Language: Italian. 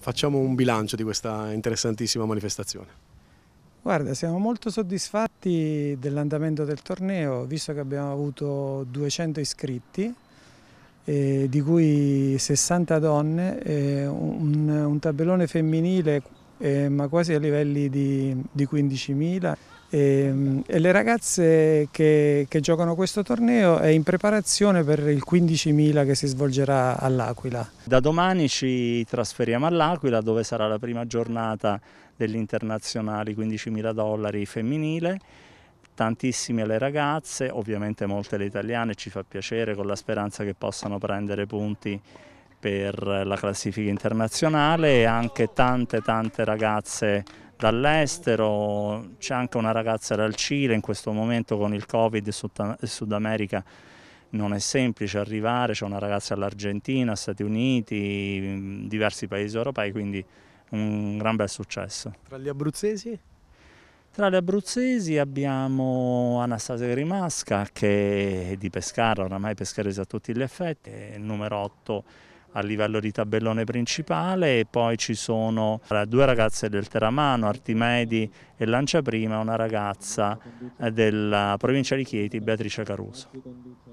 Facciamo un bilancio di questa interessantissima manifestazione. Guarda, siamo molto soddisfatti dell'andamento del torneo, visto che abbiamo avuto 200 iscritti, eh, di cui 60 donne, eh, un, un, tabellone femminile eh, ma quasi a livelli di, di 15.000 e, e, le ragazze che, che, giocano questo torneo è in preparazione per il 15.000 che si svolgerà all'Aquila. Da domani ci trasferiamo all'Aquila dove sarà la prima giornata degli internazionali 15.000 dollari femminile tantissime le ragazze, ovviamente molte le italiane, ci fa piacere con la speranza che possano prendere punti per la classifica internazionale e anche tante tante ragazze dall'estero, c'è anche una ragazza dal Cile, in questo momento con il Covid in Sud America non è semplice arrivare, c'è una ragazza dall'Argentina, Stati Uniti, diversi paesi europei, quindi un gran bel successo. Tra gli abruzzesi? Tra gli abruzzesi abbiamo Anastasia Grimasca che è di Pescara, oramai pescarese a tutti gli effetti, è il numero 8 a livello di tabellone principale e poi ci sono due ragazze del Teramano, Artimedi e Lanciaprima, una ragazza della provincia di Chieti, Beatrice Caruso.